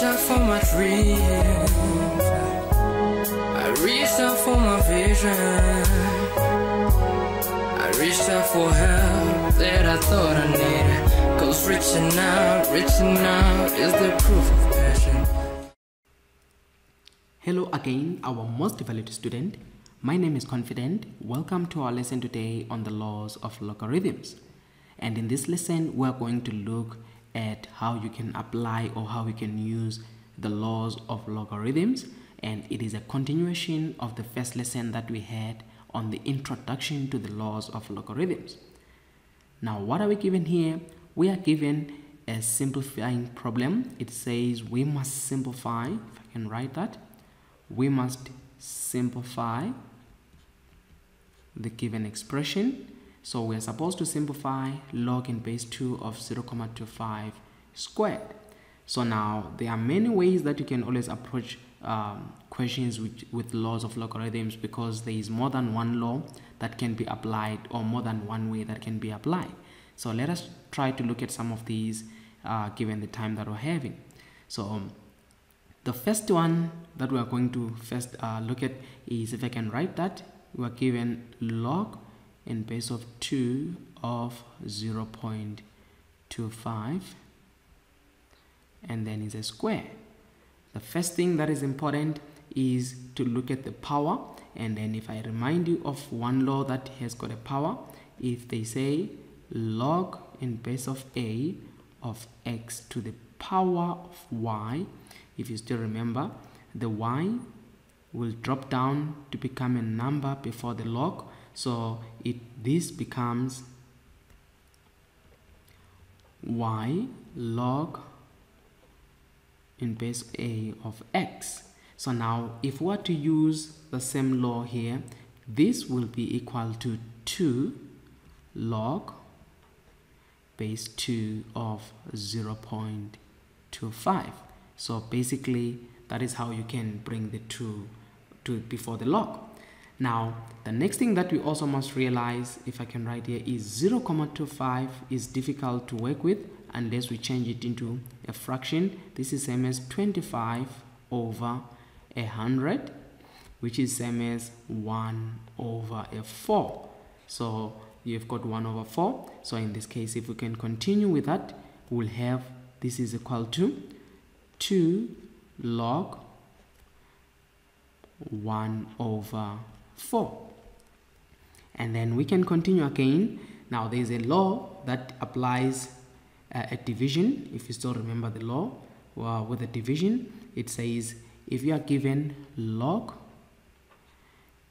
reached out for my dreams. I reached out for my vision. I reached out for help that I thought I needed. Cause reaching out, reaching out is the proof of passion. Hello again, our most valued student. My name is Confident. Welcome to our lesson today on the laws of logarithms. And in this lesson, we're going to look at how you can apply or how you can use the laws of logarithms. And it is a continuation of the first lesson that we had on the introduction to the laws of logarithms. Now, what are we given here? We are given a simplifying problem. It says we must simplify, if I can write that, we must simplify the given expression. So we're supposed to simplify log in base 2 of 0, 0.25 squared. So now there are many ways that you can always approach um, questions with, with laws of logarithms because there is more than one law that can be applied or more than one way that can be applied. So let us try to look at some of these uh, given the time that we're having. So um, the first one that we are going to first uh, look at is if I can write that we are given log in base of 2 of 0 0.25 and then is a square. The first thing that is important is to look at the power and then if I remind you of one law that has got a power if they say log in base of a of x to the power of y if you still remember the y will drop down to become a number before the log so it this becomes y log in base a of x. So now if we were to use the same law here this will be equal to 2 log base 2 of 0 0.25 so basically that is how you can bring the 2 to before the log now the next thing that we also must realize if I can write here is 0 0.25 is difficult to work with unless we change it into a fraction. This is same as 25 over hundred which is same as 1 over a 4 so you've got 1 over 4 so in this case if we can continue with that we'll have this is equal to 2 log 1 over 4 and then we can continue again. Now there is a law that applies uh, a division if you still remember the law well, with a division. It says if you are given log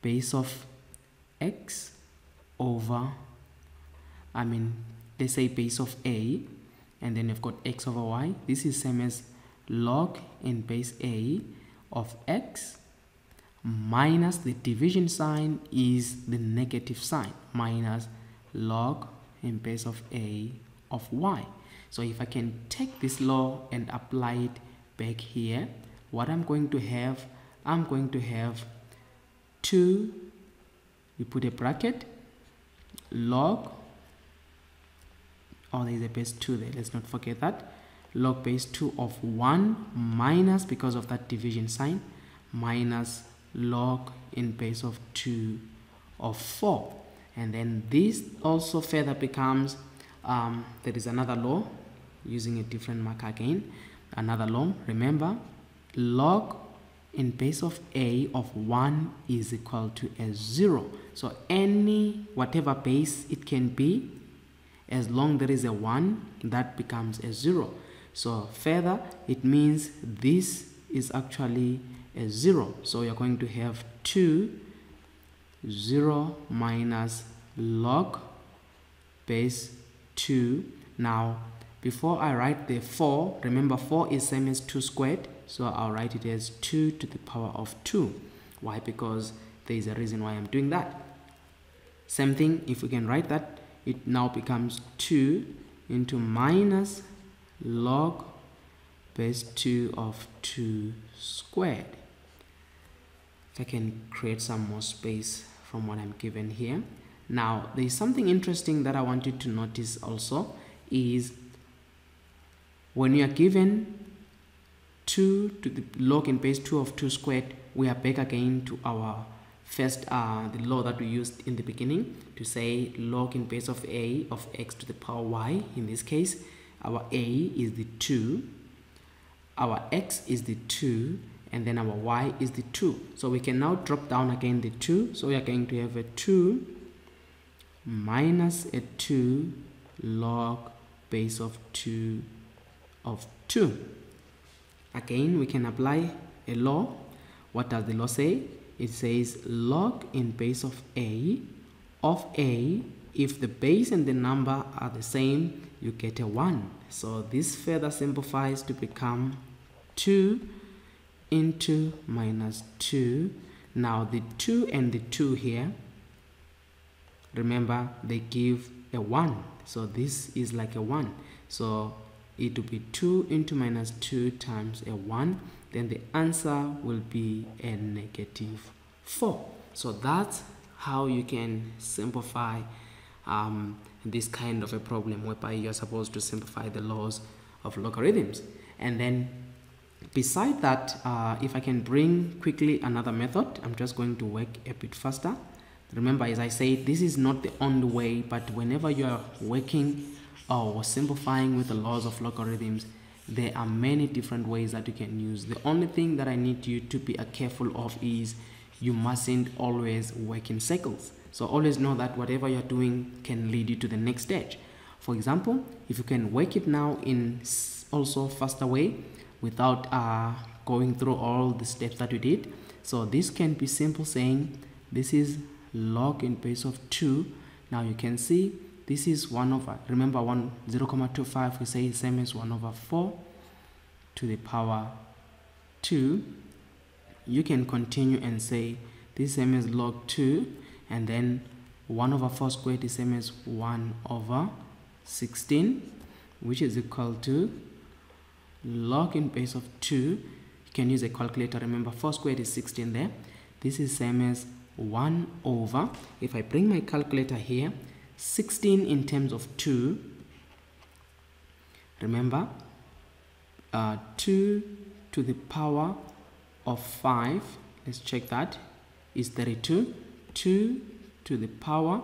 base of x over I mean they say base of a and then you've got x over y. This is same as log in base a of x minus the division sign is the negative sign. Minus log in base of a of y. So if I can take this law and apply it back here what I'm going to have I'm going to have 2 we put a bracket log oh there's a base 2 there. Let's not forget that. Log base 2 of 1 minus because of that division sign minus log in base of 2 of 4 and then this also further becomes um, there is another law using a different marker again another law. Remember log in base of a of 1 is equal to a 0 so any whatever base it can be as long there is a 1 that becomes a 0 so further it means this is actually a 0 so you're going to have 2 0 minus log base 2 now before I write the 4 remember 4 is same as 2 squared. So I'll write it as 2 to the power of 2 why? Because there is a reason why I'm doing that. Same thing if we can write that it now becomes 2 into minus log base 2 of 2 squared if I can create some more space from what I'm given here now there is something interesting that I want you to notice also is when you are given 2 to the log in base 2 of 2 squared, we are back again to our first, uh, the law that we used in the beginning to say log in base of a of x to the power y. In this case, our a is the 2, our x is the 2, and then our y is the 2. So we can now drop down again the 2. So we are going to have a 2 minus a 2 log base of 2 of 2. Again, we can apply a law. What does the law say? It says log in base of a of a. If the base and the number are the same, you get a 1. So this further simplifies to become 2 into minus 2. Now the 2 and the 2 here, remember they give a 1. So this is like a 1. So it will be 2 into minus 2 times a 1. Then the answer will be a negative 4. So that's how you can simplify um, this kind of a problem whereby you're supposed to simplify the laws of logarithms. And then beside that, uh, if I can bring quickly another method, I'm just going to work a bit faster. Remember, as I said, this is not the only way, but whenever you are working or simplifying with the laws of logarithms, there are many different ways that you can use. The only thing that I need you to be careful of is you mustn't always work in circles. So always know that whatever you're doing can lead you to the next stage. For example, if you can work it now in also faster way without uh, going through all the steps that we did. So this can be simple saying this is log in base of 2. Now you can see this is 1 over, remember 1, 0, 0.25 we say same as 1 over 4 to the power 2. You can continue and say this same as log 2 and then 1 over 4 squared is same as 1 over 16 which is equal to log in base of 2 you can use a calculator. Remember 4 squared is 16 there. This is same as 1 over. If I bring my calculator here 16 in terms of 2 remember uh, 2 to the power of 5 let's check that. Is 32 2 to the power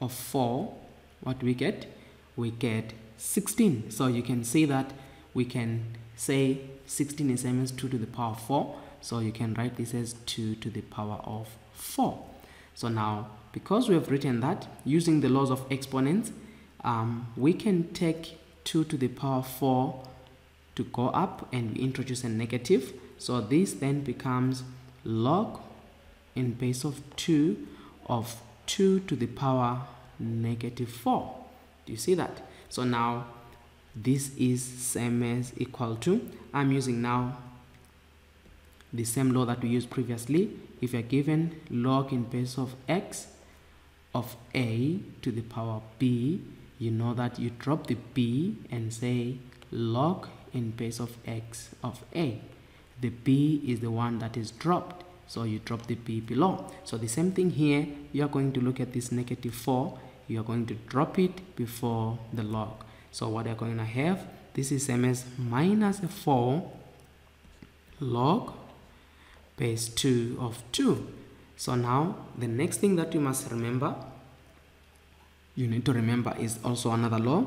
of 4 what we get? We get 16 so you can see that we can say 16 is same as 2 to the power of 4 so you can write this as 2 to the power of 4 so now because we have written that using the laws of exponents um, we can take 2 to the power 4 to go up and we introduce a negative. So this then becomes log in base of 2 of 2 to the power negative 4 do you see that? So now this is same as equal to. I'm using now the same law that we used previously. If you're given log in base of x of a to the power b you know that you drop the b and say log in base of x of a. The b is the one that is dropped so you drop the b below. So the same thing here you are going to look at this negative 4 you are going to drop it before the log so what you're going to have this is same as minus 4 log base 2 of 2 so now the next thing that you must remember you need to remember is also another law.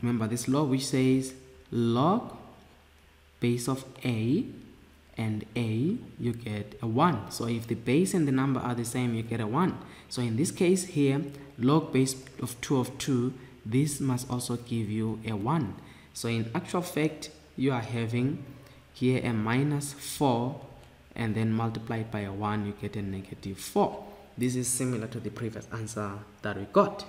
Remember this law which says log base of a and a you get a 1 so if the base and the number are the same you get a 1 so in this case here log base of 2 of 2 this must also give you a 1 so in actual fact you are having here a minus 4 and then multiplied by a 1 you get a negative 4 this is similar to the previous answer that we got.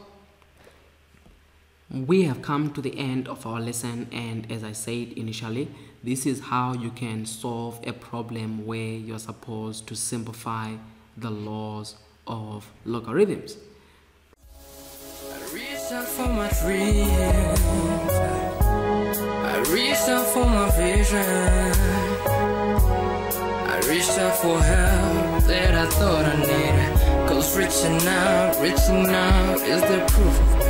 We have come to the end of our lesson and as I said initially this is how you can solve a problem where you're supposed to simplify the laws of logarithms. Reached out for my dreams. I reached out for my vision. I reached out for help that I thought I needed. Cause reaching out, reaching out is the proof